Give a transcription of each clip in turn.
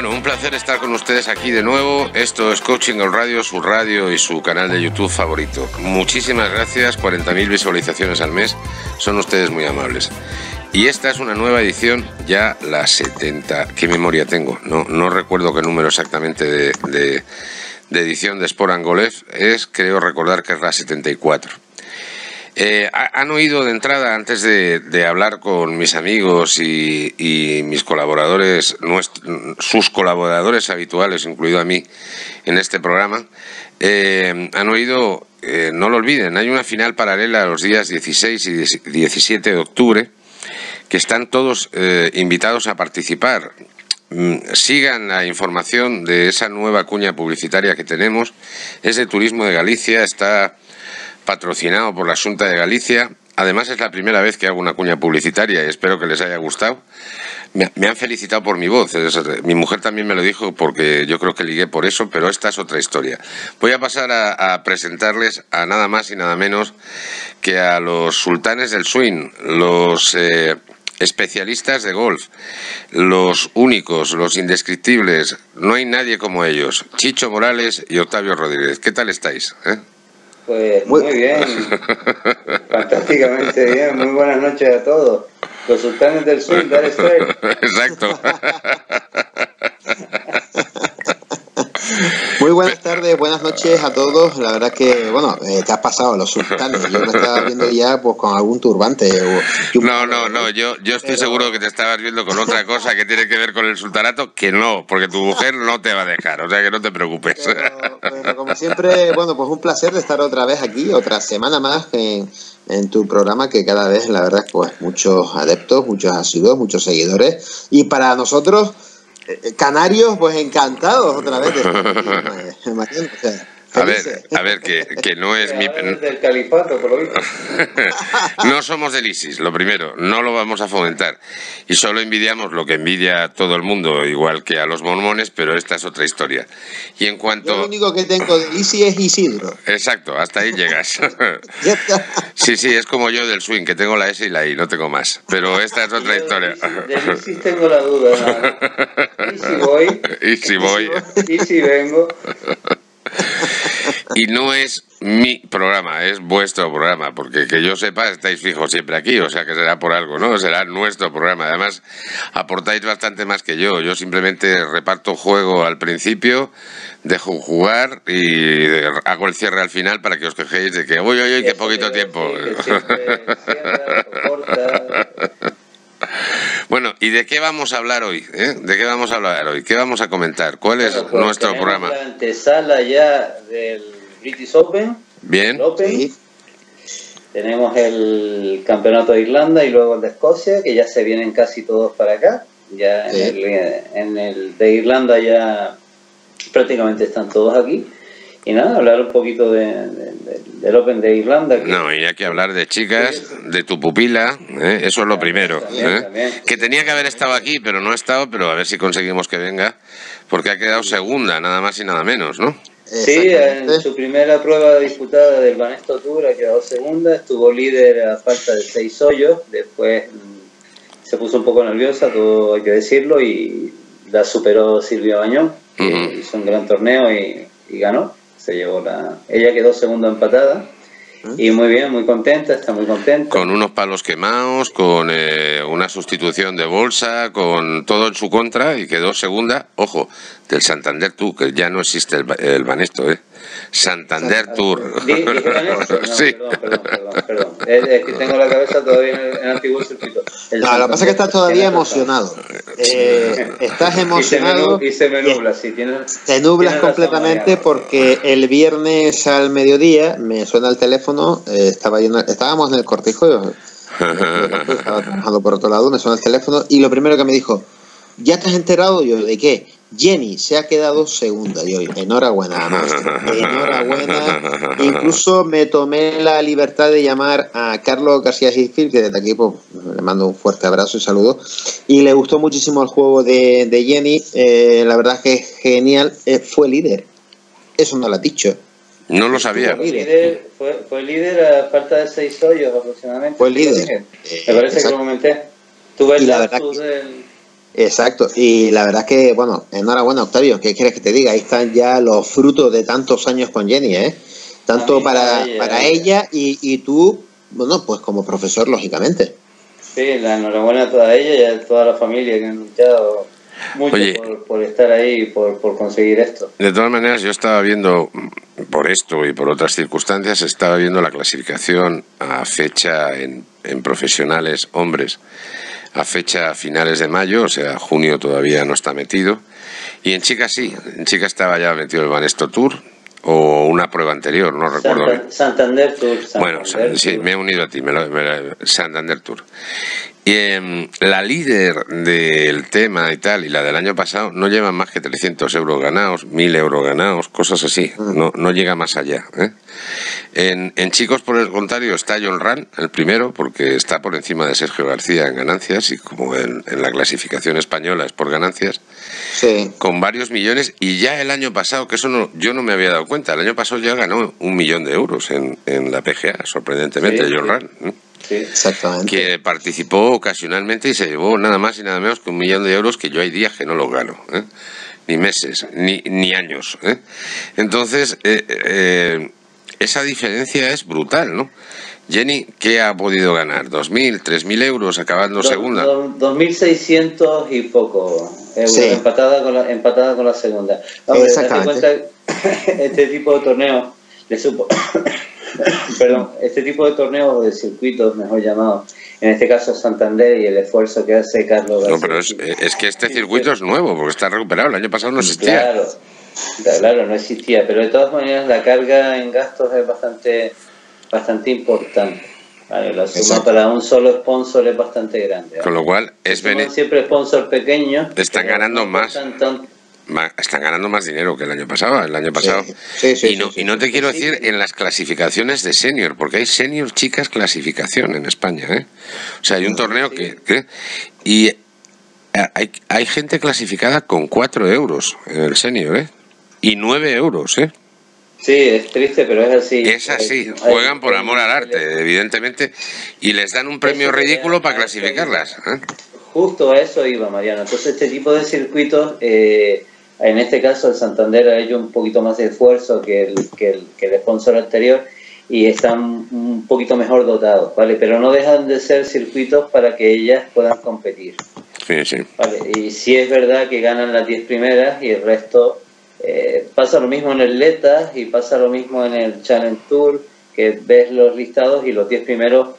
Bueno, un placer estar con ustedes aquí de nuevo. Esto es Coaching on Radio, su radio y su canal de YouTube favorito. Muchísimas gracias, 40.000 visualizaciones al mes. Son ustedes muy amables. Y esta es una nueva edición, ya la 70. ¿Qué memoria tengo? No, no recuerdo qué número exactamente de, edición de Sport Angolev es. Creo recordar que es la 74. Eh, han oído de entrada, antes de, hablar con mis amigos y, mis colaboradores, sus colaboradores habituales, incluido a mí, en este programa, eh, han oído, eh, no lo olviden, hay una final paralela los días 16 y 17 de octubre, que están todos invitados a participar. Mm, sigan la información de esa nueva cuña publicitaria que tenemos. Es de Turismo de Galicia, está patrocinado por la Junta de Galicia. Además es la primera vez que hago una cuña publicitaria y espero que les haya gustado. Me, han felicitado por mi voz. mi mujer también me lo dijo porque yo creo que ligué por eso, pero esta es otra historia. Voy a pasar a, presentarles a nada más y nada menos que a los sultanes del swing, los eh, especialistas de golf, los únicos, los indescriptibles. No hay nadie como ellos. Chicho Morales y Octavio Rodríguez. ¿Qué tal estáis? Eh? Pues muy, bien, fantásticamente bien. Muy buenas noches a todos. Los sultanes del sur, Dar Exacto. Muy buenas tardes, buenas noches a todos. La verdad que, bueno, eh, te has pasado los sultanes. Yo me estaba viendo ya pues con algún turbante. no, no, no. Yo, yo estoy seguro que te estabas viendo con otra cosa que tiene que ver con el sultanato, que no, porque tu mujer no te va a dejar. O sea que no te preocupes. como siempre, bueno, pues un placer de estar otra vez aquí, otra semana más en, en tu programa que cada vez, la verdad, pues muchos adeptos, muchos asiduos, muchos seguidores. Y para nosotros canarios, pues encantados otra vez. A ver, a ver, que, que no es mi... Del califato, por lo visto. no somos del ISIS, lo primero, no lo vamos a fomentar. Y solo envidiamos lo que envidia a todo el mundo, igual que a los mormones, pero esta es otra historia. Y en cuanto... lo único que tengo de ISIS es Isidro. Exacto, hasta ahí llegas. sí, sí, es como yo del swing, que tengo la S y la I, no tengo más. Pero esta es otra historia. Del ISIS tengo la duda. ¿Y si voy? ¿Y si voy? ¿Y si vengo? y no es mi programa, es vuestro programa, porque que yo sepa estáis fijos siempre aquí, o sea que será por algo, ¿no? Será nuestro programa. Además, aportáis bastante más que yo. Yo simplemente reparto juego al principio, dejo jugar y hago el cierre al final para que os quejéis de que, uy, uy, uy, qué poquito tiempo. Bueno, ¿y de qué vamos a hablar hoy? Eh? ¿De qué vamos a hablar hoy? ¿Qué vamos a comentar? ¿Cuál es pues nuestro programa? La antesala ya del British Open. Bien. Tenemos el Campeonato de Irlanda y luego el de Escocia, que ya se vienen casi todos para acá. Ya en, el, de Irlanda ya prácticamente están todos aquí. Y nada, hablar un poquito de, del Open de Irlanda. No, y hay que hablar de chicas, de tu pupila, ¿eh? eso es lo primero. ¿eh? Que tenía que haber estado aquí, pero no ha estado, pero a ver si conseguimos que venga, porque ha quedado segunda, nada más y nada menos, ¿no? Sí, en su primera prueba disputada del Banesto Tour ha quedado segunda, estuvo líder a falta de seis hoyos, después mm, se puso un poco nerviosa, todo hay que decirlo, y la superó Silvia Bañón, hizo un gran torneo y ganó se llevó la... Ella quedó segunda empatada. ¿Ah? Y muy bien, muy contenta, está muy contenta. Con unos palos quemados, con eh, una sustitución de bolsa, con todo en su contra y quedó segunda, ojo, del Santander tú, que ya no existe el, el Banesto, ¿eh? Santander Tour. sí. Perdón, perdón, perdón, Es, que tengo la cabeza todavía en el, antiguo circuito. no, lo que pasa es que estás todavía emocionado. Eh, estás emocionado. Y se me, nubla, sí. Tienes, te nublas completamente porque el viernes al mediodía me suena el teléfono, eh, estaba estábamos en el cortijo, yo, estaba trabajando por otro lado, me suena el teléfono y lo primero que me dijo, ¿ya estás enterado? Yo, ¿de qué? Jenny se ha quedado segunda y hoy, enhorabuena, enhorabuena. Incluso me tomé la libertad de llamar a Carlos García Gisfield, que desde aquí pues, le mando un fuerte abrazo y saludo. Y le gustó muchísimo el juego de, Jenny, eh, la verdad que es genial. Eh, fue líder, eso no lo ha dicho. No lo sabía. Fue líder, fue, líder a falta de seis hoyos aproximadamente. Fue líder. Me parece que lo comenté. Tuve el la del Exacto, y la verdad es que, bueno, enhorabuena Octavio, ¿qué quieres que te diga? Ahí están ya los frutos de tantos años con Jenny, ¿eh? Tanto para, ella, para ella y, y tú, bueno, pues como profesor, lógicamente. Sí, la enhorabuena a toda ella y a toda la familia que han luchado mucho por, estar ahí y por, por conseguir esto. De todas maneras, yo estaba viendo, por esto y por otras circunstancias, estaba viendo la clasificación a fecha en, en profesionales hombres a fecha finales de mayo, o sea, junio todavía no está metido. Y en chicas sí, en chicas estaba ya metido el Banesto Tour o una prueba anterior, no recuerdo. Santander Tour. bueno, sí, me he unido a ti, me Santander Tour. Y em, la líder del tema y tal, y la del año pasado, no llevan más que 300 euros ganados, 1000 euros ganados, cosas así. Mm. No, no llega más allá. ¿eh? En, en, chicos, por el contrario, está John Ran, el primero, porque está por encima de Sergio García en ganancias, y como en, en la clasificación española es por ganancias, sí. con varios millones. Y ya el año pasado, que eso no, yo no me había dado cuenta, el año pasado ya ganó un millón de euros en, en la PGA, sorprendentemente, sí, John sí. Ran. ¿eh? Sí. Exactamente. Que participó ocasionalmente y se llevó nada más y nada menos que un millón de euros que yo hay días que no los gano. ¿eh? Ni meses, ni, ni años. ¿eh? Entonces, eh, eh, esa diferencia es brutal, ¿no? Jenny, ¿qué ha podido ganar? ¿2.000, 3.000 euros acabando do, segunda? 2.600 y poco euros, sí. empatada, con la, empatada con la segunda. Hombre, Exactamente. Cuenta, este tipo de torneo le supo perdón, este tipo de torneos de circuitos, mejor llamados, en este caso Santander y el esfuerzo que hace Carlos García. No, pero es, es, que este circuito es nuevo, porque está recuperado, el año pasado no existía. Claro, claro, no existía, pero de todas maneras la carga en gastos es bastante, bastante importante. Vale, la suma Exacto. para un solo sponsor es bastante grande. ¿vale? Con lo cual, es siempre sponsor pequeño. Están ganando más. Tan, están ganando más dinero que el año pasado. El año pasado. Sí, sí, y, no, y, no, te quiero decir en las clasificaciones de senior, porque hay senior chicas clasificación en España. ¿eh? O sea, hay un torneo que. que y hay, hay gente clasificada con 4 euros en el senior, ¿eh? Y 9 euros, ¿eh? Sí, es triste, pero es así. Es así, juegan por amor al arte, evidentemente, y les dan un premio ridículo para clasificarlas. ¿eh? Justo a eso iba, Mariano. Entonces, este tipo de circuitos, eh, en este caso, el Santander ha hecho un poquito más de esfuerzo que el, que el, que el sponsor anterior y están un poquito mejor dotados, ¿vale? Pero no dejan de ser circuitos para que ellas puedan competir. Sí, sí. ¿vale? Y sí es verdad que ganan las 10 primeras y el resto eh, pasa lo mismo en el LETA y pasa lo mismo en el Challenge Tour, que ves los listados y los 10 primeros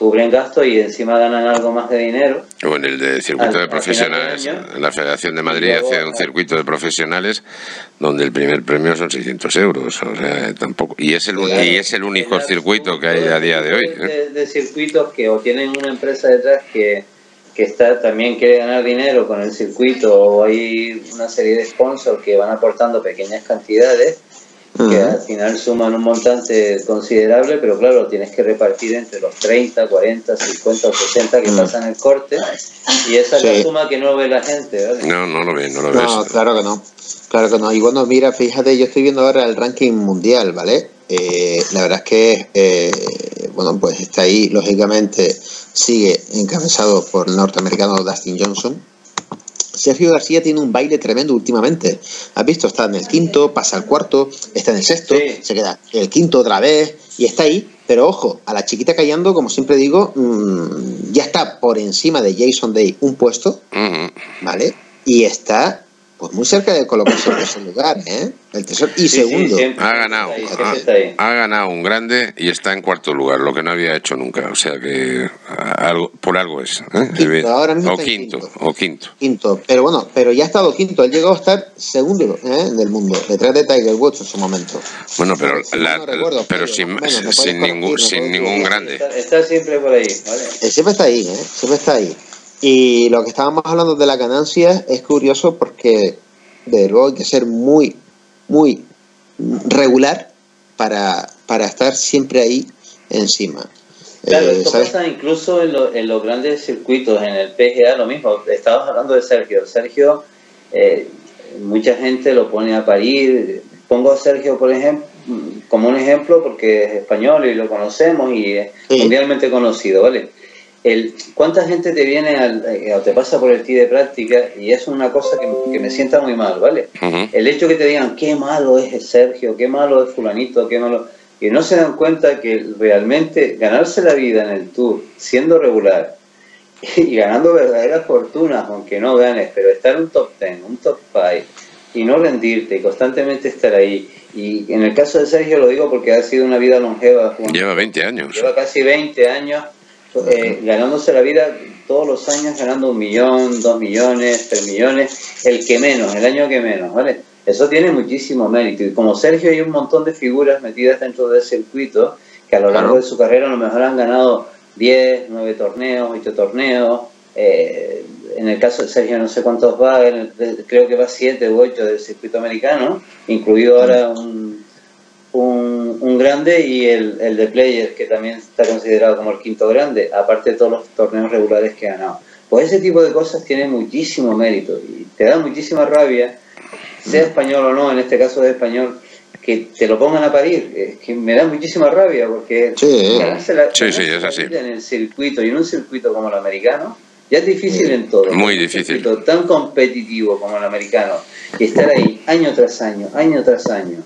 cubren gastos y encima ganan algo más de dinero. O en el de circuito al, de profesionales, la Federación de Madrid luego, hace un circuito de profesionales donde el primer premio son 600 euros, o sea, tampoco y es el claro, y es el único circuito que hay a día de hoy. ¿eh? De, de, circuitos que o tienen una empresa detrás que que está también quiere ganar dinero con el circuito o hay una serie de sponsors que van aportando pequeñas cantidades uh -huh. que al final suman un montante considerable, pero claro, tienes que repartir entre los 30, 40, 50 o 60 que uh -huh. pasan el corte y esa sí. es la suma que no ve la gente. ¿vale? No, no lo ve, no lo ve. No, claro que no. Claro que no. Y bueno, mira, fíjate, yo estoy viendo ahora el ranking mundial, ¿vale? Eh, la verdad es que, eh, bueno, pues está ahí, lógicamente, sigue encabezado por el norteamericano Dustin Johnson. Sergio García tiene un baile tremendo últimamente. ¿Has visto? Está en el quinto, pasa al cuarto, está en el sexto, sí. se queda el quinto otra vez y está ahí. Pero ojo, a la chiquita callando, como siempre digo, mmm, ya está por encima de Jason Day un puesto, -huh. ¿vale? Y está pues muy cerca de colocarse en ese lugar, ¿eh? El tercer y sí, segundo. Sí, ha ganado, ha, ha, ganado un grande y está en cuarto lugar, lo que no había hecho nunca. O sea que algo, por algo es. ¿eh? Quinto, ahora mismo o quinto, quinto, o quinto. Quinto, pero bueno, pero ya ha estado quinto. Él llegó a estar segundo ¿eh? en el mundo, detrás de Tiger Woods en su momento. Bueno, pero, la, no recuerdo, pero, pero sin, bueno, sin, ningún, sin ningún grande. Está, está, siempre por ahí, ¿vale? Él siempre está ahí, ¿eh? Siempre está ahí. Y lo que estábamos hablando de las ganancias es curioso porque de luego hay que ser muy, muy regular para, para estar siempre ahí encima. Claro, eh, esto ¿sabes? pasa incluso en, lo, en, los grandes circuitos, en el PGA lo mismo. Estabas hablando de Sergio. Sergio, eh, mucha gente lo pone a parir. Pongo a Sergio, por ejemplo, como un ejemplo porque es español y lo conocemos y es sí. mundialmente conocido, ¿vale? El, ¿cuánta gente te viene al, eh, o te pasa por el TI de práctica y es una cosa que, me sienta muy mal, ¿vale? El hecho que te digan qué malo es Sergio, qué malo es fulanito, qué malo... Y no se dan cuenta que realmente ganarse la vida en el tour, siendo regular y ganando verdaderas fortunas, aunque no ganes, pero estar en un top 10, un top 5 y no rendirte y constantemente estar ahí. Y en el caso de Sergio lo digo porque ha sido una vida longeva. Lleva 20 años. Lleva casi 20 años eh, ganándose la vida todos los años, ganando un millón, dos millones, tres millones, el que menos, el año que menos, ¿vale? Eso tiene muchísimo mérito. Y como Sergio hay un montón de figuras metidas dentro del circuito que a lo largo de su carrera a lo mejor han ganado 10, 9 torneos, 8 torneos. Eh, en el caso de Sergio no sé cuántos va, creo que va 7 u 8 del circuito americano, incluido ahora un, un, grande y el, el, de Players, que también está considerado como el quinto grande, aparte de todos los torneos regulares que ha ganado. Pues ese tipo de cosas tiene muchísimo mérito y te da muchísima rabia, sea español o no, en este caso de español, que te lo pongan a parir, es que me da muchísima rabia porque sí, sí, sí, es así. en el circuito y en un circuito como el americano, ya es difícil en todo. Muy difícil. Tan competitivo como el americano, y estar ahí año tras año, año tras año,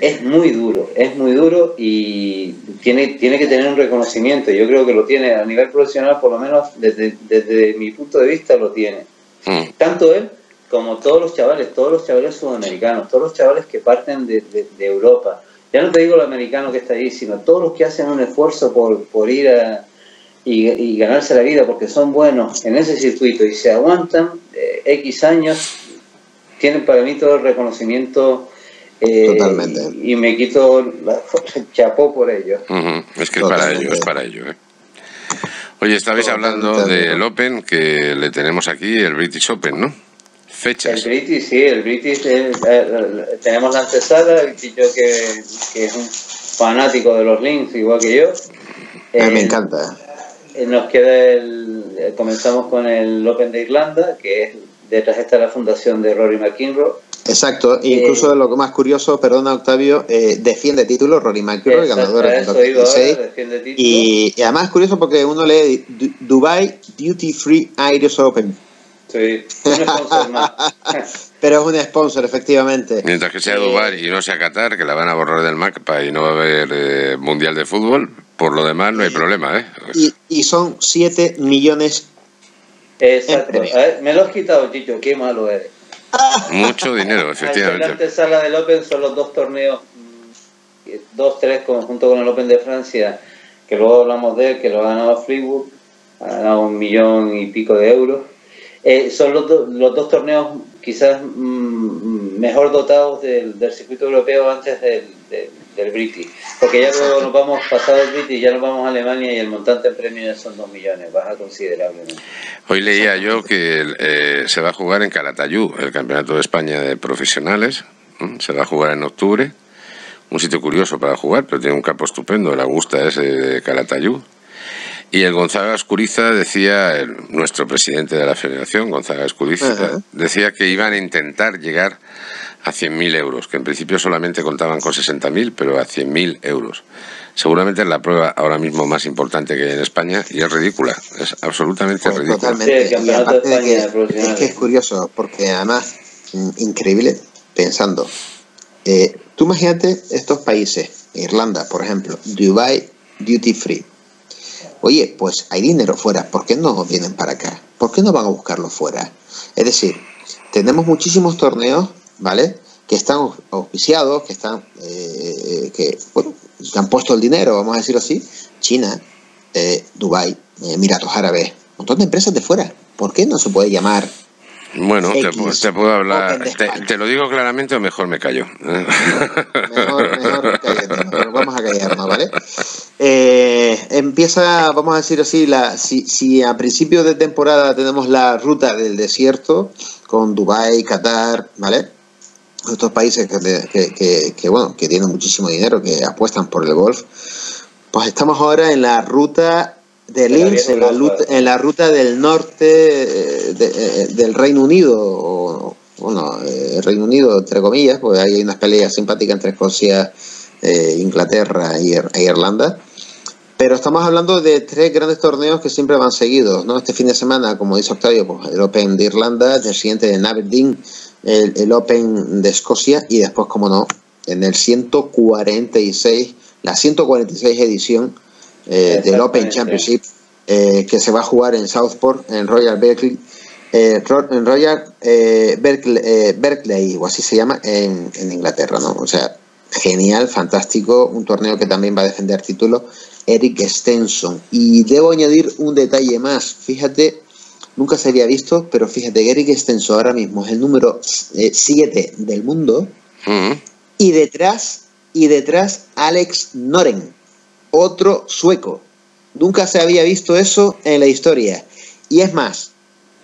es muy duro, es muy duro y tiene, tiene que tener un reconocimiento. Yo creo que lo tiene a nivel profesional, por lo menos desde, desde mi punto de vista, lo tiene. Mm. Tanto él como todos los chavales, todos los chavales sudamericanos, todos los chavales que parten de, de, Europa. Ya no te digo el americano que está ahí, sino todos los que hacen un esfuerzo por, por ir a, y, ganarse la vida porque son buenos en ese circuito y se aguantan eh, X años, tienen para mí todo el reconocimiento eh, Totalmente. Y me quito la, chapó por ello. Es que es para ello, es para ello. ¿eh? Oye, estabais hablando del Open que le tenemos aquí, el British Open, ¿no? Fechas. El British, sí, el British. Eh, tenemos la antesala, el que, que es un fanático de los links, igual que yo. me encanta. Nos queda el. Comenzamos con el Open de Irlanda, que es detrás está la fundación de Rory McInroe Exacto, incluso lo que más curioso, perdona Octavio, eh, defiende título Rory McIlroy, ganador del 2016. Y, y, además es curioso porque uno lee Dubai Duty Free Irish Open. Sí, un sponsor más. Pero es un sponsor, efectivamente. Mientras que sea Dubai y no sea Qatar, que la van a borrar del mapa y no va a haber eh, Mundial de Fútbol, por lo demás no hay problema, ¿eh? Y, y son 7 millones. Exacto. me lo has quitado, Chicho, qué malo eres. Mucho dinero, efectivamente. La antesala del Open son los dos torneos, mm, dos, tres, junto con el Open de Francia, que luego hablamos de él, que lo ha ganado Fleetwood, ha ganado un millón y pico de euros. Eh, son los, los dos torneos quizás mm, mejor dotados del, circuito europeo antes del, del, British. Porque ya luego nos vamos pasado el British, ya nos vamos a Alemania y el montante en premios son 2 millones, baja considerablemente. Hoy leía yo que eh, se va a jugar en Calatayud, el Campeonato de España de Profesionales. Se va a jugar en octubre. Un sitio curioso para jugar, pero tiene un campo estupendo, la Augusta ese de Calatayud. Y el Gonzaga Escuriza decía, nuestro presidente de la federación, Gonzaga Escuriza, decía que iban a intentar llegar a 100.000 euros, que en principio solamente contaban con 60.000, pero a 100.000 euros. Seguramente es la prueba ahora mismo más importante que hay en España y es ridícula, es absolutamente ridícula. Totalmente. y aparte de que, es que es curioso, porque además, increíble, pensando, eh, tú imagínate estos países, Irlanda, por ejemplo, Dubai Duty Free, Oye, pues hay dinero fuera, ¿por qué no vienen para acá? ¿Por qué no van a buscarlo fuera? Es decir, tenemos muchísimos torneos, ¿vale? Que están auspiciados, que están, eh, que, han puesto el dinero, vamos a decirlo así. China, eh, Dubai, eh, Emiratos Árabes, un montón de empresas de fuera. ¿Por qué no se puede llamar bueno, te, puedo hablar. Te, lo digo claramente o mejor me callo. Mejor, mejor Eh, empieza, vamos a decir así, la, si, si a principio de temporada tenemos la ruta del desierto con Dubái, Qatar, ¿vale? Estos países que, que, que, bueno, que tienen muchísimo dinero, que apuestan por el golf, pues estamos ahora en la ruta de Linz en la, en la ruta del norte eh, eh, del Reino Unido, o, bueno, el Reino Unido, entre comillas, porque hay unas peleas simpáticas entre Escocia, Inglaterra e Irlanda. Pero estamos hablando de tres grandes torneos que siempre van seguidos, ¿no? Este fin de semana, como dice Octavio, pues el Open de Irlanda, el siguiente de Aberdeen, el, Open de Escocia y después, como no, en el 146, la 146 edición eh, del Open Championship eh, que se va a jugar en Southport, en Royal Berkeley, eh, en Royal Berkeley, o así se llama, en, en, Inglaterra, ¿no? O sea, genial, fantástico, un torneo que también va a defender título, Eric Stenson. Y debo añadir un detalle más, fíjate, nunca se había visto, pero fíjate que Eric Stenson ahora mismo es el número 7 del mundo, y detrás, y detrás Alex Noren, otro sueco. Nunca se había visto eso en la historia. Y es más,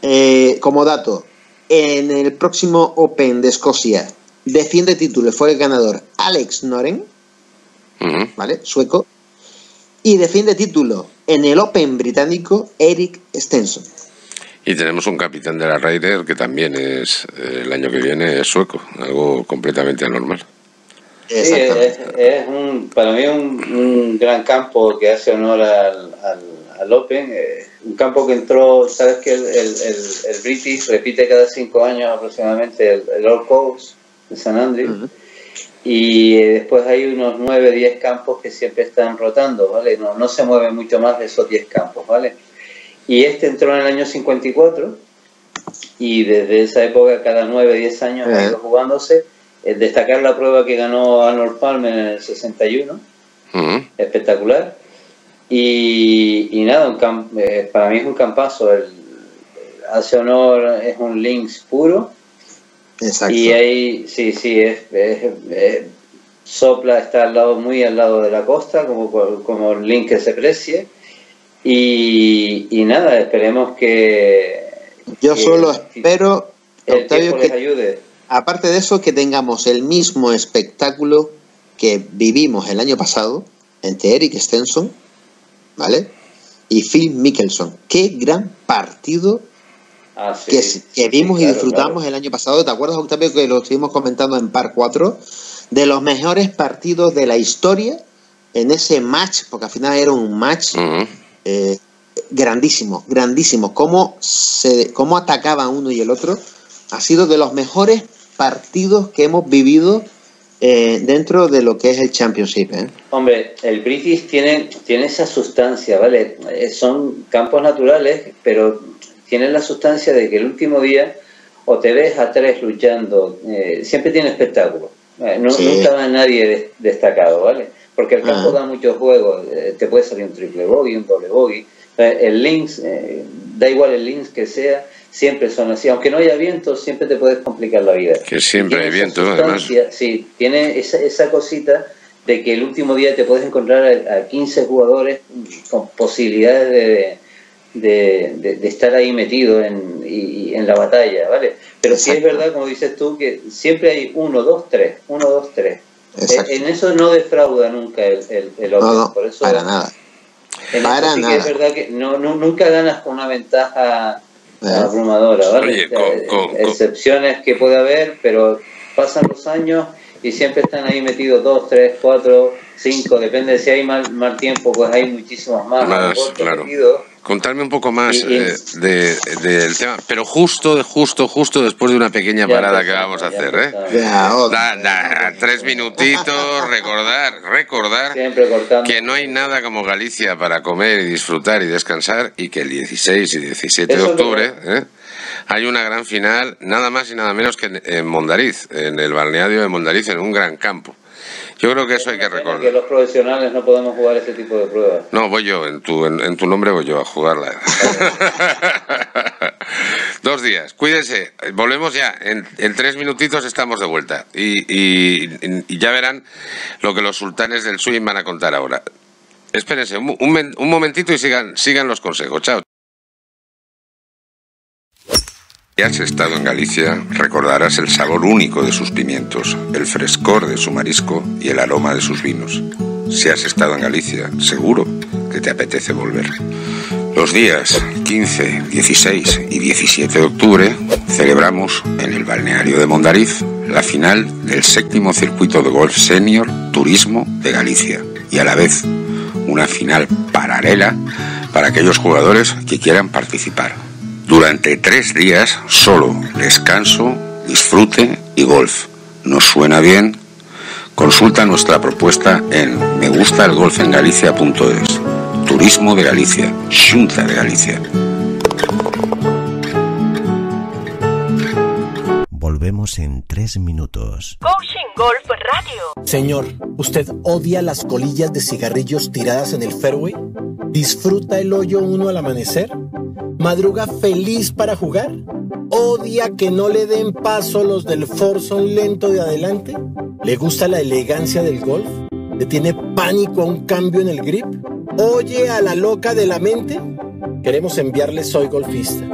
eh, como dato, en el próximo Open de Escocia defiende título, fue el ganador Alex Noren, ¿vale? Sueco. Y defiende título en el Open británico Eric Stenson. Y tenemos un capitán de la Ryder que también es, eh, el año que viene, es sueco, algo completamente anormal. Sí, es, un, para mí un, un, gran campo que hace honor al, al, Open. Eh, un campo que entró, sabes que el, el, el, British repite cada cinco años aproximadamente el, el Old Course de San Andrews. Y eh, después hay unos 9, 10 campos que siempre están rotando, ¿vale? No, no se mueve mucho más de esos 10 campos, ¿vale? Y este entró en el año 54 y desde esa época cada 9, 10 años ha ido jugándose eh, destacar la prueba que ganó Arnold Palmer en el 61, espectacular. Y, y nada, un eh, para mí es un campazo. El, hace honor, es un links puro. Exacto. Y ahí, sí, sí, es, Sopla está al lado, muy al lado de la costa, como, como el link que se precie. Y, y nada, esperemos que. Yo solo espero, el que les ayude aparte de eso, que tengamos el mismo espectáculo que vivimos el año pasado entre Eric Stenson, ¿vale? Y Phil Mickelson. Qué gran partido ah, que, vimos y disfrutamos el año pasado. ¿Te acuerdas, Octavio, que lo estuvimos comentando en Par 4? De los mejores partidos de la historia en ese match, porque al final era un match eh, grandísimo, grandísimo. Cómo, se, cómo atacaban uno y el otro ha sido de los mejores partidos que hemos vivido eh, dentro de lo que es el Championship. ¿eh? Hombre, el British tiene, tiene esa sustancia, ¿vale? Eh, son campos naturales, pero tienen la sustancia de que el último día o te ves a tres luchando, siempre tiene espectáculo. No, Nunca va nadie destacado, ¿vale? Porque el campo da muchos juegos, te puede salir un triple bogey, un doble bogey. el links, da igual el links que sea, siempre son así. Aunque no haya viento, siempre te puedes complicar la vida. Que siempre hay viento, además. Sí, tiene esa, esa cosita de que el último día te puedes encontrar a, 15 jugadores con posibilidades de, de, estar ahí metido en, y, en la batalla, ¿vale? Pero sí es verdad, como dices tú, que siempre hay uno, dos, tres, uno, dos, tres. En eso no defrauda nunca el, el, otro. por eso, para nada. para nada. es verdad que no, no, nunca ganas con una ventaja abrumadora, ¿vale? excepciones que puede haber, pero pasan los años y siempre están ahí metidos dos, tres, cuatro, cinco, depende si hay mal, mal tiempo, pues hay muchísimos más. Más, claro. Contarme un poco más eh, del tema, pero justo, justo, justo después de una pequeña parada que vamos a hacer, ¿eh? tres minutitos, recordar, recordar que no hay nada como Galicia para comer y disfrutar y descansar y que el 16 y 17 de octubre ¿eh? hay una gran final, nada más y nada menos que en Mondariz, en el balneario de Mondariz, en un gran campo. Yo creo que eso hay que recordar. Que los profesionales no podemos jugar ese tipo de pruebas. No, voy yo, en tu, en, tu nombre voy yo a jugarla. Dos días, cuídense, volvemos ya, en, tres minutitos estamos de vuelta y, y, ya verán lo que los sultanes del swing van a contar ahora. Espérense un, un, un momentito y sigan, sigan los consejos. Chao. Si has estado en Galicia, recordarás el sabor único de sus pimientos, el frescor de su marisco y el aroma de sus vinos. Si has estado en Galicia, seguro que te apetece volver. Los días 15, 16 y 17 de octubre celebramos en el balneario de Mondariz la final del séptimo circuito de golf senior Turismo de Galicia y a la vez una final paralela para aquellos jugadores que quieran participar. Durante tres días solo descanso, disfrute y golf. ¿Nos suena bien? Consulta nuestra propuesta en megustalgolfengalicia.es. Turismo de Galicia, Junta de Galicia. Volvemos en tres minutos. Coaching Golf Radio. Señor, ¿usted odia las colillas de cigarrillos tiradas en el fairway? ¿Disfruta el hoyo uno al amanecer? ¿Madruga feliz para jugar? ¿Odia que no le den paso los del Forson lento de adelante? ¿Le gusta la elegancia del golf? ¿Le tiene pánico a un cambio en el grip? ¿Oye a la loca de la mente? Queremos enviarle Soy Golfista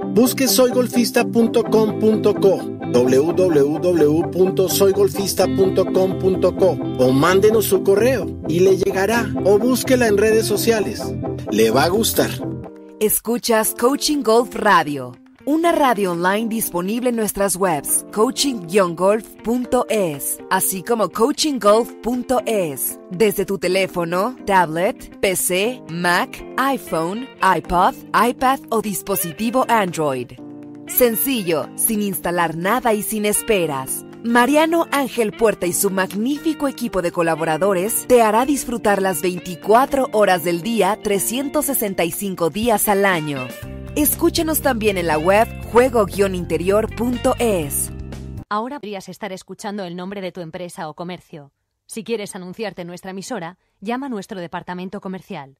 Busque soygolfista.com.co www.soygolfista.com.co o mándenos su correo y le llegará o búsquela en redes sociales. Le va a gustar. Escuchas Coaching Golf Radio, una radio online disponible en nuestras webs coaching-golf.es, así como coachinggolf.es, desde tu teléfono, tablet, PC, Mac, iPhone, iPod, iPad o dispositivo Android. Sencillo, sin instalar nada y sin esperas. Mariano Ángel Puerta y su magnífico equipo de colaboradores te hará disfrutar las 24 horas del día, 365 días al año. Escúchanos también en la web juego-interior.es. Ahora podrías estar escuchando el nombre de tu empresa o comercio. Si quieres anunciarte en nuestra emisora, llama a nuestro departamento comercial.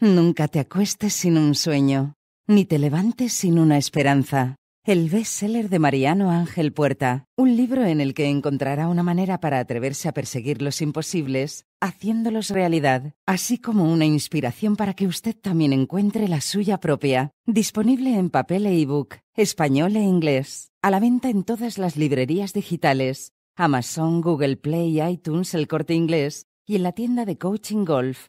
Nunca te acuestes sin un sueño, ni te levantes sin una esperanza. El bestseller de Mariano Ángel Puerta, un libro en el que encontrará una manera para atreverse a perseguir los imposibles, haciéndolos realidad, así como una inspiración para que usted también encuentre la suya propia, disponible en papel e ebook, español e inglés, a la venta en todas las librerías digitales, Amazon, Google Play, iTunes, El Corte Inglés y en la tienda de Coaching Golf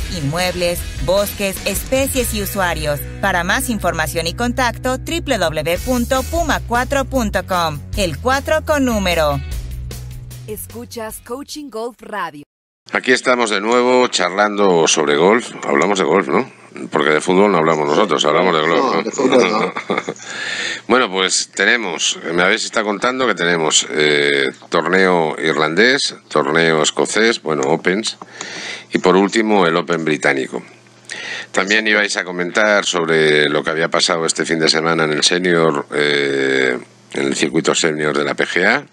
inmuebles, bosques, especies y usuarios. Para más información y contacto, www.puma4.com. El 4 con número. Escuchas Coaching Golf Radio. Aquí estamos de nuevo charlando sobre golf. Hablamos de golf, ¿no? Porque de fútbol no hablamos nosotros, hablamos de golf. bueno, pues tenemos, me habéis estado contando que tenemos eh, torneo irlandés, torneo escocés, bueno, Opens, y por último el Open británico. También ibais a comentar sobre lo que había pasado este fin de semana en el senior, eh, en el circuito senior de la PGA.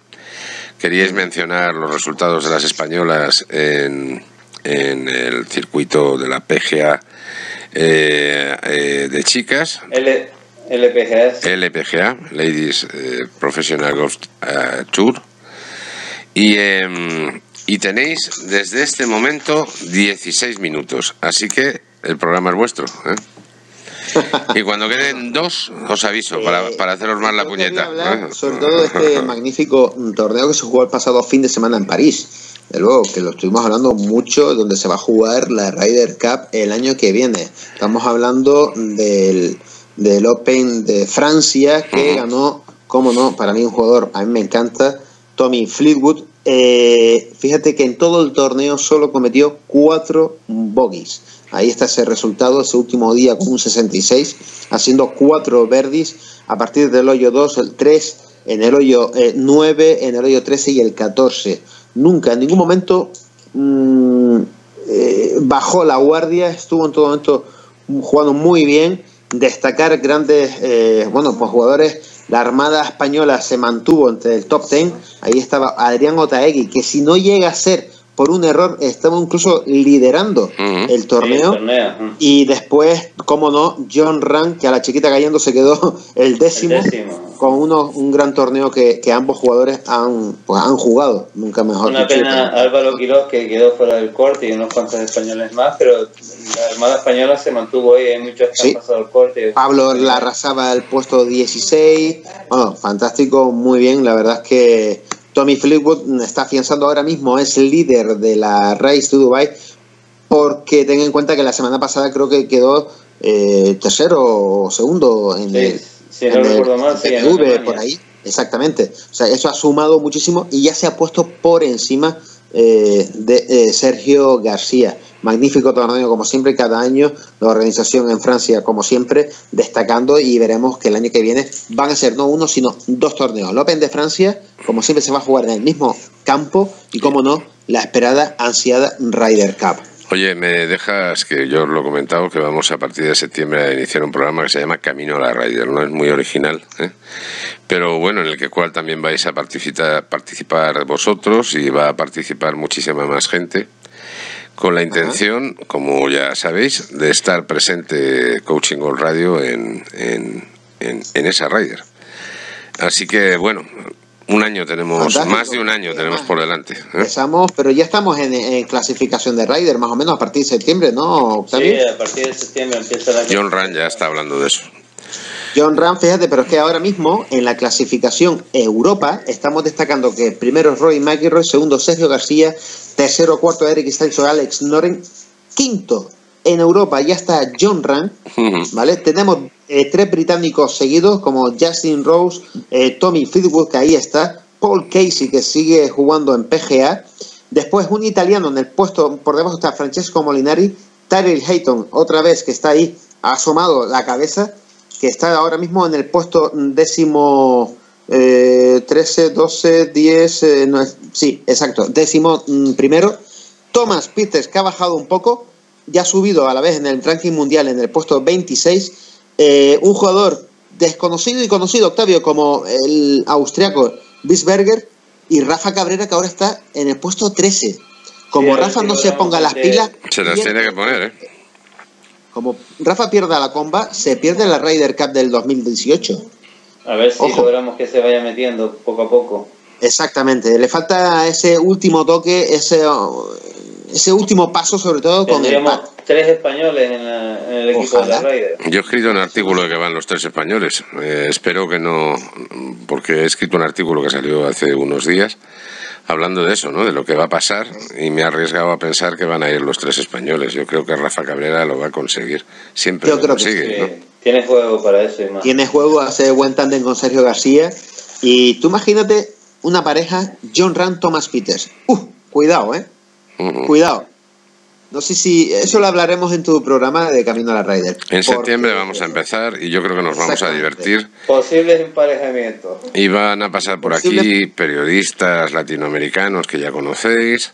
Queríais mencionar los resultados de las españolas en, en el circuito de la PGA eh, eh, de chicas. L LPGA. LPGA, Ladies Professional Golf Tour. Y em, y tenéis desde este momento 16 minutos, así que el programa es vuestro. ¿eh? Y cuando queden dos, os aviso para, eh, para haceros más la puñeta. ¿eh? sobre todo de este magnífico torneo que se jugó el pasado fin de semana en París. De luego, que lo estuvimos hablando mucho, donde se va a jugar la Ryder Cup el año que viene. Estamos hablando del, del Open de Francia, que ganó, como no, para mí un jugador, a mí me encanta, Tommy Fleetwood, eh, fíjate que en todo el torneo solo cometió cuatro bogies. Ahí está ese resultado, ese último día con un 66, haciendo cuatro verdis a partir del hoyo 2, el 3, en el hoyo 9, eh, en el hoyo 13 y el 14. Nunca, en ningún momento mm, eh, bajó la guardia, estuvo en todo momento jugando muy bien. Destacar grandes, bueno, pues jugadores la Armada Española se mantuvo entre el top 10. Ahí estaba Adrián Otaegui, que si no llega a ser por un error, estaba incluso liderando el torneo. Y después, como no, John Rand, que a la chiquita cayendo se quedó el décimo, con uno, un gran torneo que, ambos jugadores han, pues, han jugado, nunca mejor Una pena Álvaro Quiroz que quedó fuera del corte y unos cuantos españoles más, pero la Armada Española se mantuvo ahí, hay muchos que han pasado el corte. Pablo la arrasaba el puesto 16, bueno, fantástico, muy bien, la verdad es que Tommy Fleetwood está afianzando ahora mismo, es el líder de la Race to Dubai, porque ten en cuenta que la semana pasada creo que quedó eh, tercero o segundo en el, en por ahí. Exactamente. O sea, eso ha sumado muchísimo y ya se ha puesto por encima eh, de eh, Sergio García. Magnífico torneo como siempre cada año, la organización en Francia como siempre destacando y veremos que el año que viene van a ser no uno sino dos torneos. El de Francia como siempre se va a jugar en el mismo campo y como no la esperada ansiada Ryder Cup. Oye, me dejas que yo lo he comentado que vamos a partir de septiembre a iniciar un programa que se llama Camino a la Ryder, no es muy original, ¿eh? pero bueno, en el que cual también vais a participar, participar vosotros y va a participar muchísima más gente con la intención, como ya sabéis, de estar presente Coaching Gold Radio en, en, en, esa Rider. Así que, bueno, un año tenemos, más de un año tenemos por delante. ¿eh? Empezamos, pero ya estamos en, clasificación de Rider, más o menos a partir de septiembre, ¿no, Sí, a partir de septiembre empieza la... John Rand ya está hablando de eso. John Ram, fíjate, pero es que ahora mismo en la clasificación Europa estamos destacando que primero es Roy McIlroy, segundo Sergio García, tercero cuarto Eric Stenson, Alex Noren, quinto en Europa ya está John Ram, ¿vale? Tenemos eh, tres británicos seguidos como Justin Rose, eh, Tommy Fleetwood, que ahí está, Paul Casey, que sigue jugando en PGA, después un italiano en el puesto, por debajo está Francesco Molinari, Tyrell Hayton, otra vez que está ahí, ha asomado la cabeza, que está ahora mismo en el puesto décimo eh, 13, 12, 10, no sí, exacto, décimo mm, primero. Thomas Peters, que ha bajado un poco, ya ha subido a la vez en el ranking mundial en el puesto 26. Eh, un jugador desconocido y conocido, Octavio, como el austriaco Bisberger y Rafa Cabrera, que ahora está en el puesto 13. Como Rafa no se ponga las pilas. Se las tiene que poner, ¿eh? Como Rafa pierda la comba, se pierde la Ryder Cup del 2018. A ver si logramos que se vaya metiendo poco a poco. Exactamente, le falta ese último toque, ese, ese último paso, sobre todo con el tres españoles en, el equipo de la Ryder. Yo he escrito un artículo de que van los tres españoles. Eh, espero que no, porque he escrito un artículo que salió hace unos días hablando de eso, ¿no? De lo que va a pasar y me he arriesgado a pensar que van a ir los tres españoles. Yo creo que Rafa Cabrera lo va a conseguir. Siempre lo consigue, Tiene juego para eso y más. Tiene juego, hace buen tándem con Sergio García. Y tú imagínate una pareja, John Rand, Thomas Peters. Uh, cuidado, ¿eh? Cuidado. No sé si eso lo hablaremos en tu programa de Camino a la Rider. En septiembre vamos a empezar y yo creo que nos vamos a divertir. Posibles emparejamientos. Y van a pasar por aquí periodistas latinoamericanos que ya conocéis.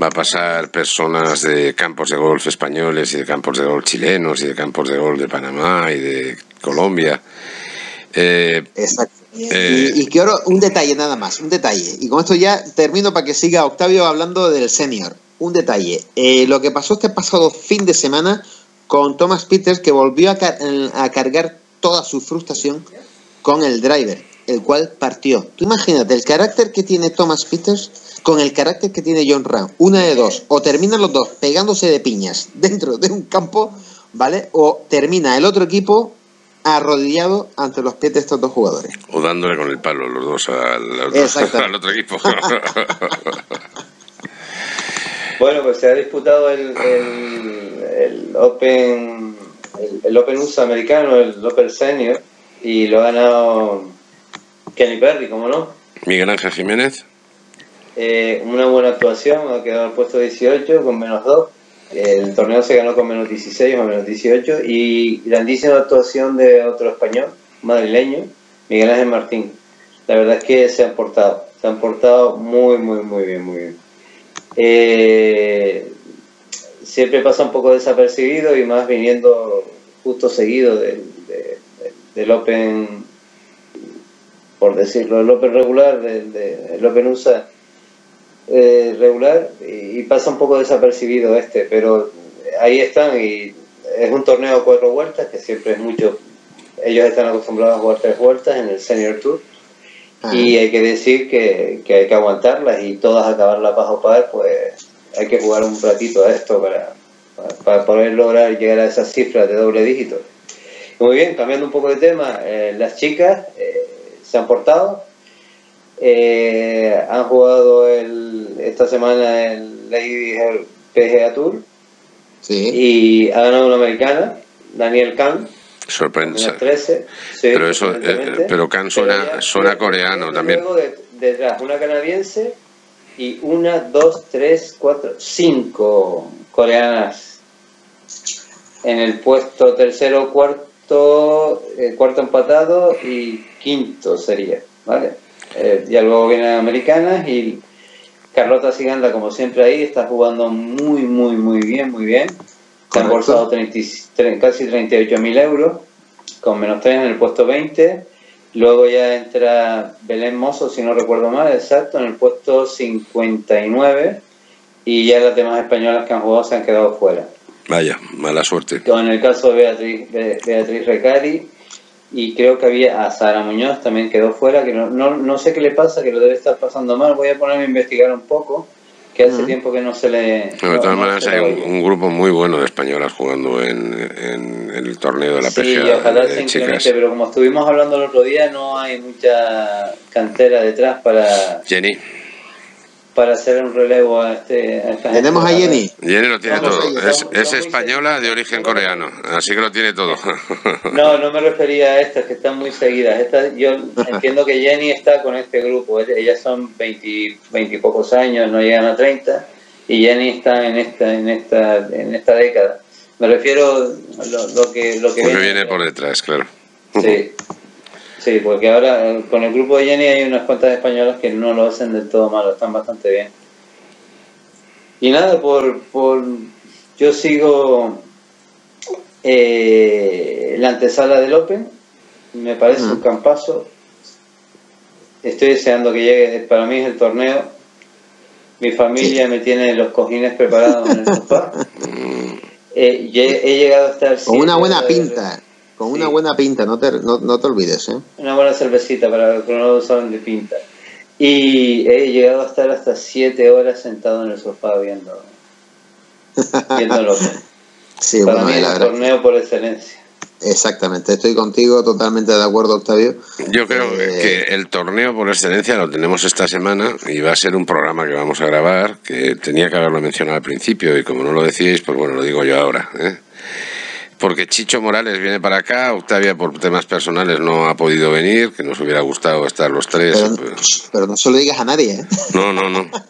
Va a pasar personas de campos de golf españoles y de campos de golf chilenos y de campos de golf de Panamá y de Colombia. Eh, Exacto. Eh, y, quiero un detalle nada más, un detalle. Y con esto ya termino para que siga Octavio hablando del senior un detalle. Eh, lo que pasó este pasado fin de semana con Thomas Peters, que volvió a, cargar toda su frustración con el driver, el cual partió. Tú imagínate el carácter que tiene Thomas Peters con el carácter que tiene John Ram. Una de dos, o terminan los dos pegándose de piñas dentro de un campo, ¿vale? O termina el otro equipo arrodillado ante los pies de estos dos jugadores. O dándole con el palo los dos al, al otro equipo. Bueno, pues se ha disputado el, el, Open el, Open USA americano, el Open Senior, y lo ha ganado Kenny Perry, ¿cómo no? Miguel Ángel Jiménez. Eh, una buena actuación, ha quedado en el puesto 18 con menos 2. El torneo se ganó con menos 16 o menos 18 y grandísima actuación de otro español, madrileño, Miguel Ángel Martín. La verdad es que se han portado, se han portado muy, muy, muy bien, muy bien eh, siempre pasa un poco desapercibido y más viniendo justo seguido del, del Open por decirlo, el Open regular, el Open USA eh, regular, y, pasa un poco desapercibido este, pero ahí están y es un torneo a cuatro vueltas que siempre es mucho. Ellos están acostumbrados a jugar tres vueltas en el Senior Tour y hay que decir que, hay que aguantarlas y todas acabarlas bajo par, pues hay que jugar un ratito a esto para, para, poder lograr llegar a esas cifras de doble dígito. Muy bien, cambiando un poco de tema, eh, las chicas eh, se han portado, eh, han jugado el, esta semana el Lady PGA Tour y ha ganado una americana, Daniel Kahn. Sorprende. pero eso, pero Kahn suena, suena coreano también. Luego detrás, una canadiense y una, dos, tres, cuatro, cinco coreanas en el puesto tercero, cuarto, eh, cuarto empatado y quinto sería, ¿vale? Eh, ya luego vienen americanas y Carlota Siganda, como siempre ahí, está jugando muy, muy, muy bien, muy bien. Se han bolsado casi 38 mil euros, con menos 3 en el puesto 20. Luego ya entra Belén Mozo, si no recuerdo mal, exacto, en el puesto 59 y ya las demás españolas que han jugado se han quedado fuera. Vaya, mala suerte. En el caso de Beatriz, Beatriz Recari y creo que había a Sara Muñoz también quedó fuera, que no, no, no, sé qué le pasa, que lo debe estar pasando mal. Voy a ponerme a investigar un poco, que hace tiempo que no se le... de todas maneras hay un, grupo muy bueno de españolas jugando en, en, el torneo de la PGA. Sí, ojalá se incremente, pero como estuvimos hablando el otro día, no hay mucha cantera detrás para... Jenny para hacer un relevo a este. Tenemos a Jenny. Jenny lo tiene todo. es, española de origen coreano, así que lo tiene todo. No, no me refería a estas que están muy seguidas. Estas, yo entiendo que Jenny está con este grupo. Ellas son 20, 20 y pocos años, no llegan a 30, y Jenny está en esta, en esta, en esta década. Me refiero a lo, que, lo que, viene, viene por detrás, claro. Sí. Sí, porque ahora eh, con el grupo de Jenny hay unas cuantas españolas que no lo hacen del todo malo, están bastante bien. Y nada, por, por yo sigo eh, la antesala del Open, me parece un campazo. Estoy deseando que llegue, para mí es el torneo. Mi familia me tiene los cojines preparados en el sofá. Eh, he, llegado a estar... Con una buena pinta. Con una buena pinta, no te, no, no te olvides. ¿eh? Una buena cervecita para los que no lo saben de pinta. Y he llegado a estar hasta 7 horas sentado en el sofá viendo, viendo Sí, para mí es el torneo por excelencia. Exactamente, estoy contigo totalmente de acuerdo, Octavio. Yo creo eh, que el torneo por excelencia lo tenemos esta semana y va a ser un programa que vamos a grabar, que tenía que haberlo mencionado al principio y como no lo decíais, pues bueno, lo digo yo ahora. ¿eh? Porque Chicho Morales viene para acá, Octavia por temas personales no ha podido venir, que nos hubiera gustado estar los tres. Pero, no se lo digas a nadie, ¿eh? No, no, no.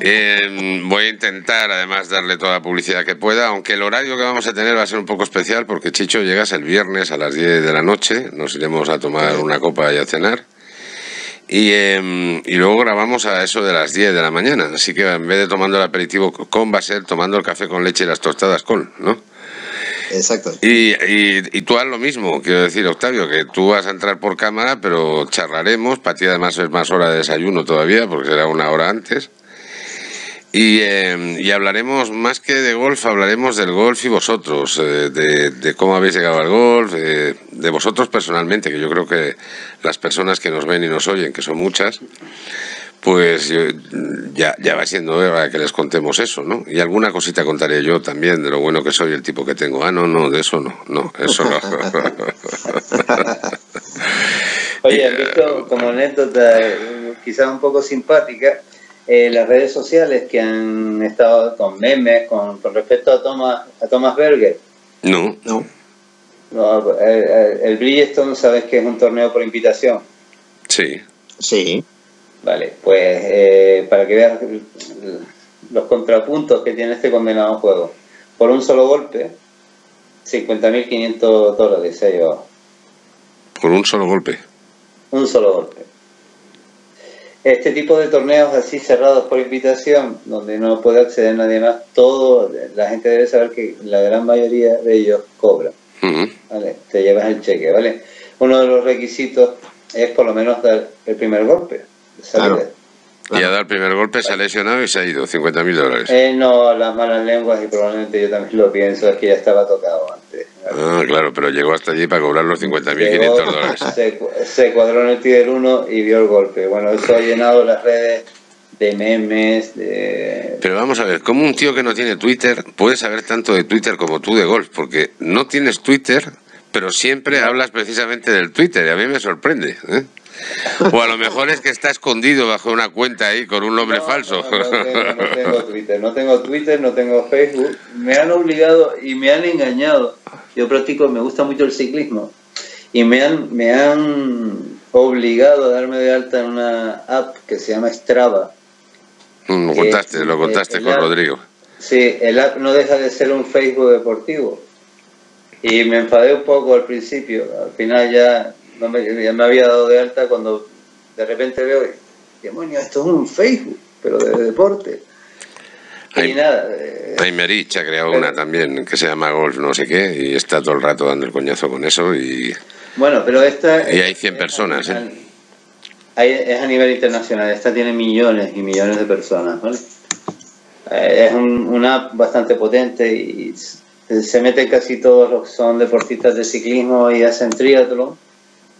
Eh, voy a intentar además darle toda la publicidad que pueda, aunque el horario que vamos a tener va a ser un poco especial porque Chicho llegas el viernes a las 10 de la noche, nos iremos a tomar una copa y a cenar. Y, em, y, luego grabamos a eso de las 10 de la mañana. Así que en vez de tomando el aperitivo con, va a ser tomando el café con leche y las tostadas con, ¿no? Exacto. Y, y, tú haz lo mismo, quiero decir, Octavio, que tú vas a entrar por cámara, pero charlaremos. Para ti, además, es más hora de desayuno todavía, porque será una hora antes. Y, eh, y, hablaremos más que de golf, hablaremos del golf y vosotros, eh, de, de, cómo habéis llegado al golf, de, de, vosotros personalmente, que yo creo que las personas que nos ven y nos oyen, que son muchas, pues ya, ya va siendo hora que les contemos eso, ¿no? Y alguna cosita contaré yo también de lo bueno que soy, el tipo que tengo. Ah, no, no, de eso no, no, eso no. Oye, han visto como anécdota, quizás un poco simpática, eh, las redes sociales que han estado con memes con, con respecto a Thomas, a Thomas Berger. No, no. no el, el Bridgestone, sabes que es un torneo por invitación. Sí. Sí. Vale, pues eh, para que veas los contrapuntos que tiene este condenado juego. Por un solo golpe, 50.500 dólares se ha llevado. ¿Por un solo golpe? Un solo golpe. Este tipo de torneos así cerrados por invitación, donde no puede acceder nadie más, todo, la gente debe saber que la gran mayoría de ellos cobran. ¿vale? Te llevas el cheque, ¿vale? Uno de los requisitos es por lo menos dar el primer golpe. Claro. Y a dar el primer golpe se ha lesionado y se ha ido, 50 mil dólares. Eh, no, las malas lenguas y probablemente yo también lo pienso, es que ya estaba tocado antes. Ah, claro, pero llegó hasta allí para cobrar los 50 mil 500 dólares. Se, se, cuadró en el Tiger 1 y vio el golpe. Bueno, eso ha llenado las redes de memes, de... Pero vamos a ver, ¿cómo un tío que no tiene Twitter puede saber tanto de Twitter como tú de golf? Porque no tienes Twitter, pero siempre hablas precisamente del Twitter y a mí me sorprende. ¿eh? O a lo mejor es que está escondido bajo una cuenta ahí con un nombre falso. No, tengo, Twitter, no tengo Twitter, no tengo Facebook. Me han obligado y me han engañado. Yo practico, me gusta mucho el ciclismo. Y me han, me han obligado a darme de alta en una app que se llama Strava. Mm, lo contaste, lo contaste con Rodrigo. Sí, el app no deja de ser un Facebook deportivo. Y me enfadé un poco al principio. Al final ya no me, ya me había dado de alta cuando de repente veo, demonio, esto es un Facebook, pero de deporte. Hay, y nada. Eh, ha creado una también que se llama Golf no sé qué y está todo el rato dando el coñazo con eso y... Bueno, pero esta... Y hay 100 personas, ¿eh? es a nivel internacional, esta tiene millones y millones de personas, ¿vale? Eh, es un, una app bastante potente y se meten casi todos los que son deportistas de ciclismo y hacen triatlón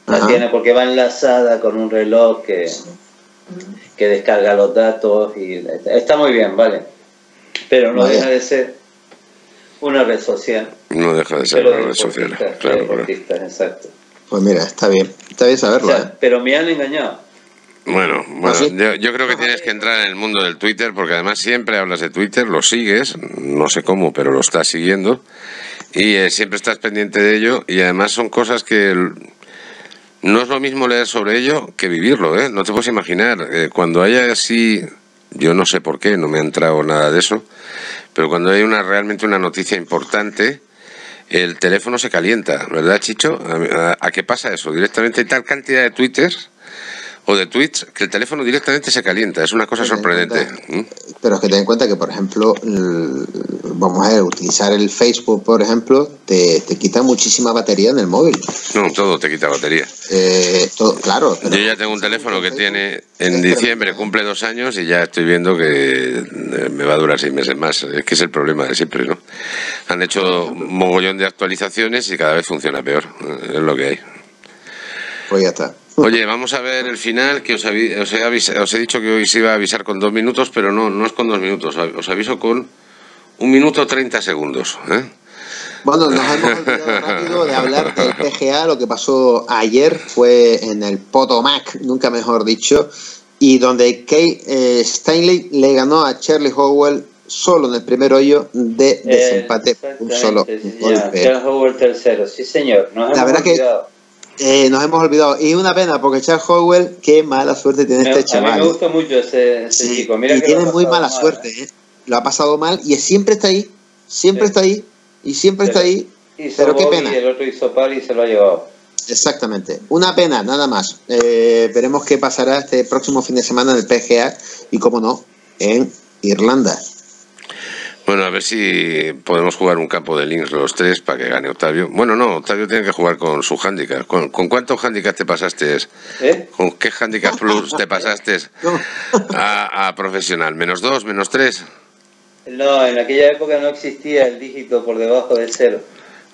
la tiene porque va enlazada con un reloj que, que descarga los datos y está muy bien, ¿vale? Pero no deja de ser una red social. No deja de ser una red social, claro, Exacto. Pues mira, está bien, está bien saberlo. ¿eh? Pero me han engañado. Bueno, bueno ¿Ah, yo, creo que tienes que entrar en el mundo del Twitter porque además siempre hablas de Twitter, lo sigues, no sé cómo, pero lo estás siguiendo y eh, siempre estás pendiente de ello y además son cosas que no es lo mismo leer sobre ello que vivirlo, ¿eh? No te puedes imaginar. Eh, cuando haya así, yo no sé por qué, no me ha entrado nada de eso, pero cuando hay una realmente una noticia importante, el teléfono se calienta, ¿verdad, Chicho? ¿A, qué pasa eso? Directamente hay tal cantidad de twitters o de tweets que el teléfono directamente se calienta. Es una cosa sorprendente. ¿Mm? Pero es que ten en cuenta que, por ejemplo, vamos a ver, utilizar el Facebook, por ejemplo, te, te quita muchísima batería en el móvil. No, todo te quita batería. Eh, todo, claro. Yo ya tengo un teléfono que tiene, en diciembre cumple dos años y ya estoy viendo que eh, me va a durar seis meses más. Es que es el problema de siempre, ¿no? Han hecho un mogollón de actualizaciones y cada vez funciona peor. Es lo que hay. Pues ya está. Oye, vamos a ver el final, que os, he, os he dicho que hoy se iba a avisar con dos minutos, pero no, no es con dos minutos, os aviso con un minuto treinta segundos. ¿eh? Bueno, nos hemos olvidado rápido de hablar del PGA, lo que pasó ayer fue en el Potomac, nunca mejor dicho, y donde Kay eh, Stanley le ganó a Charlie Howell solo en el primer hoyo de desempate, un solo golpe. Charlie Howell tercero, sí señor, nos La verdad olvidado. que eh, nos hemos olvidado. Y una pena, porque Charles Howell, qué mala suerte tiene este chaval. A mí me gusta mucho ese, chico. Mira y tiene muy mala suerte. ¿eh? Lo ha pasado mal y siempre está ahí. Siempre está ahí. Y siempre está ahí. pero qué pena. Y el otro hizo par y se lo ha llevado. Exactamente. Una pena, nada más. Eh, veremos qué pasará este próximo fin de semana en el PGA y, como no, en Irlanda. Bueno, a ver si podemos jugar un campo de links los tres para que gane Octavio. Bueno, no, Octavio tiene que jugar con su handicap. ¿Con, cuántos handicaps te pasaste? ¿Eh? ¿Con qué handicap plus te pasaste a, a, profesional? ¿Menos dos, menos tres? No, en aquella época no existía el dígito por debajo de cero.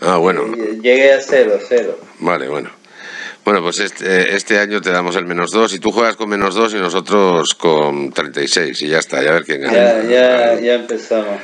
Ah, bueno. Llegué a cero, cero. Vale, bueno. Bueno, pues este, este año te damos el menos 2 y tú juegas con menos 2 y nosotros con 36 y ya está, ya a ver quién gana. Ya, ya, ya empezamos.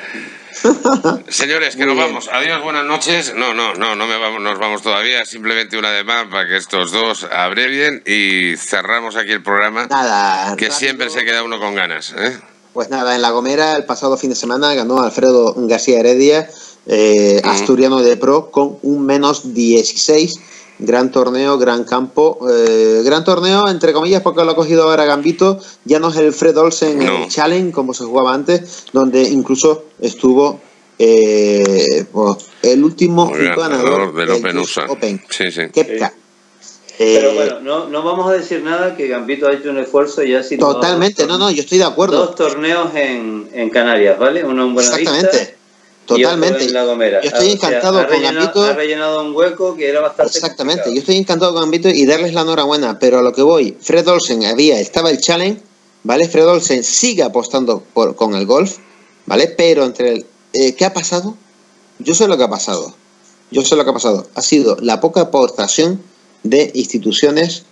Señores, que nos vamos. Adiós, buenas noches. No, no, no, no me vamos, nos vamos todavía. Simplemente una de más para que estos dos abrevien y cerramos aquí el programa. Nada. Que siempre se queda uno con ganas. ¿eh? Pues nada, en La Gomera el pasado fin de semana ganó Alfredo García Heredia, eh, asturiano de pro, con un menos 16 Gran torneo, gran campo. Eh, gran torneo, entre comillas, porque lo ha cogido ahora Gambito. Ya no es el Fred Olsen el Challenge, como se jugaba antes, donde incluso estuvo eh, pues, el último ganador del Open USA. Sí, sí. Kepka. Pero bueno, no, no vamos a decir nada que Gambito ha hecho un esfuerzo y ha sido. Totalmente, no, no, yo estoy de acuerdo. Dos torneos en, en Canarias, ¿vale? Uno en Buenavista. Exactamente Totalmente. Yo estoy encantado con Gambito. Ha rellenado un hueco que era bastante. Exactamente. Yo estoy encantado con Gambito y darles la enhorabuena. Pero a lo que voy, Fred Olsen había, estaba el challenge, ¿vale? Fred Olsen sigue apostando por, con el golf, ¿vale? Pero entre el. Eh, ¿Qué ha pasado? Yo sé lo que ha pasado. Yo sé lo que ha pasado. Ha sido la poca aportación de instituciones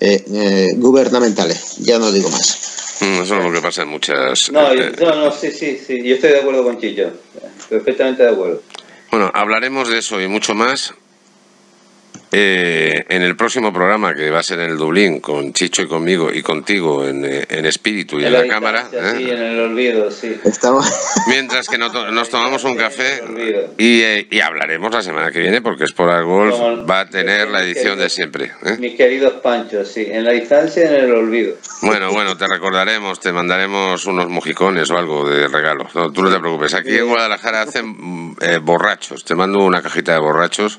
eh, eh, gubernamentales. Ya no digo más. Mm, eso es lo que pasa en muchas. No, no, no, sí, sí, sí. Yo estoy de acuerdo con Chicho. Perfectamente de acuerdo. Bueno, hablaremos de eso y mucho más eh, en el próximo programa, que va a ser en el Dublín, con Chicho y conmigo y contigo en, eh, espíritu y en, la, cámara. ¿eh? Sí, en el olvido, sí. Mientras que nos tomamos un café y, hablaremos la semana que viene, porque Sport Golf va a tener la edición de siempre. Mis queridos Panchos, sí, en la distancia y en el olvido. Bueno, bueno, te recordaremos, te mandaremos unos mojicones o algo de regalo. tú no te preocupes. Aquí en Guadalajara hacen borrachos. Te mando una cajita de borrachos.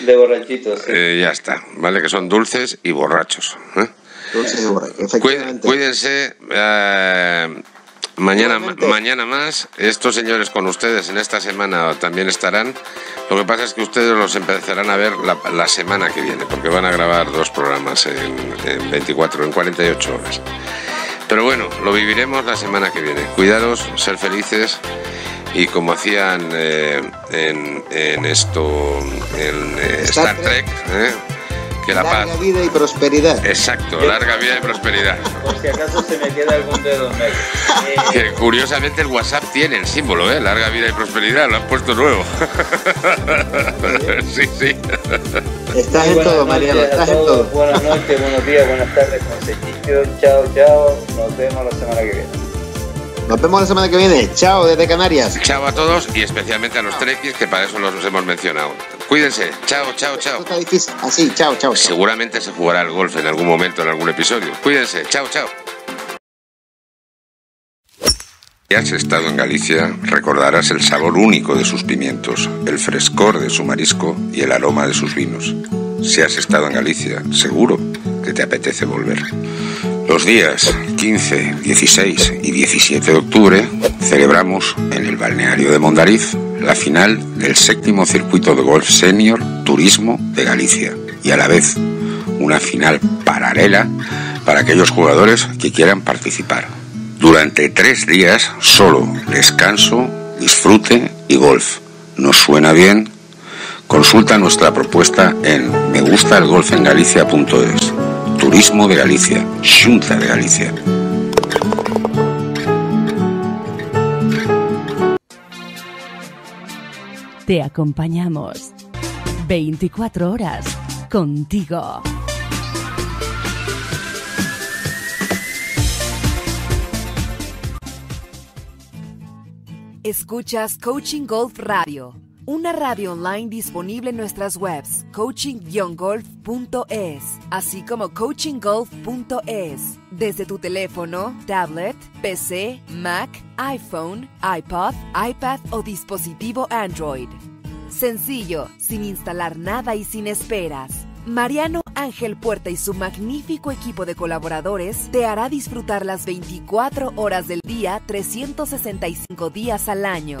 De borrachitos, sí. Eh, ya está, ¿vale? Que son dulces y borrachos. ¿eh? Dulces y borrachos, Cuídense. Eh, mañana, mañana más. Estos señores con ustedes en esta semana también estarán. Lo que pasa es que ustedes los empezarán a ver la, semana que viene, porque van a grabar dos programas en, en 24, en 48 horas. Pero bueno, lo viviremos la semana que viene. Cuidados, ser felices y como hacían eh, en, en, esto, en eh, Star, Trek, ¿eh? Que la larga vida y prosperidad. Exacto, larga vida y prosperidad. Por si acaso se me queda algún dedo en medio. Que curiosamente el WhatsApp tiene el símbolo, ¿eh? Larga vida y prosperidad, lo han puesto nuevo. sí, sí. Estás en todo, Mariano, estás en todo. Buenas noches, buenos días, buenas tardes, consejillo. Chao, chao. Nos vemos la semana que viene. Nos vemos la semana que viene. Chao desde Canarias. Chao a todos y especialmente a los trekkies que para eso los hemos mencionado. Cuídense. Chao, chao, chao. está difícil. Así, chao, chao. Seguramente se jugará el golf en algún momento, en algún episodio. Cuídense. Chao, chao. Si has estado en Galicia, recordarás el sabor único de sus pimientos, el frescor de su marisco y el aroma de sus vinos. Si has estado en Galicia, seguro que te apetece volver. Los días 15, 16 y 17 de octubre celebramos en el balneario de Mondariz la final del séptimo circuito de golf senior Turismo de Galicia y a la vez una final paralela para aquellos jugadores que quieran participar. Durante tres días solo descanso, disfrute y golf. ¿Nos suena bien? Consulta nuestra propuesta en megustalgolfengalicia.es. Turismo de Galicia, Junta de Galicia. Te acompañamos 24 horas contigo. Escuchas Coaching Golf Radio una radio online disponible en nuestras webs coaching-golf.es, así como coachinggolf.es, desde tu teléfono, tablet, PC, Mac, iPhone, iPod, iPad o dispositivo Android. Sencillo, sin instalar nada y sin esperas. Mariano Ángel Puerta y su magnífico equipo de colaboradores te hará disfrutar las 24 horas del día, 365 días al año.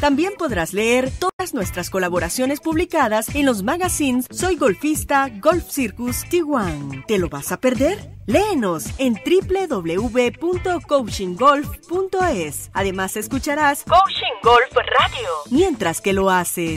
También podrás leer todas nuestras colaboraciones publicadas en los magazines Soy Golfista, Golf Circus, Tijuana. ¿Te lo vas a perder? Léenos en www.coachinggolf.es. Además escucharás Coaching Golf Radio mientras que lo haces.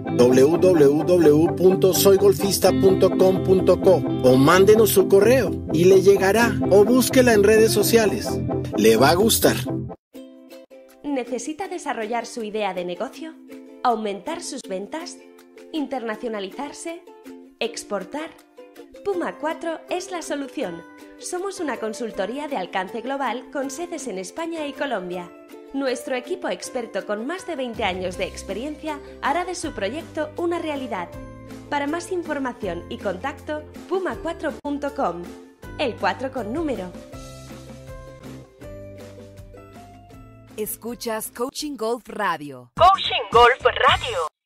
www.soygolfista.com.co o mándenos su correo y le llegará o búsquela en redes sociales. Le va a gustar. ¿Necesita desarrollar su idea de negocio? ¿Aumentar sus ventas? ¿Internacionalizarse? ¿Exportar? Puma 4 es la solución. Somos una consultoría de alcance global con sedes en España y Colombia. Nuestro equipo experto con más de 20 años de experiencia hará de su proyecto una realidad. Para más información y contacto, puma4.com. El 4 con número. Escuchas Coaching Golf Radio. Coaching Golf Radio.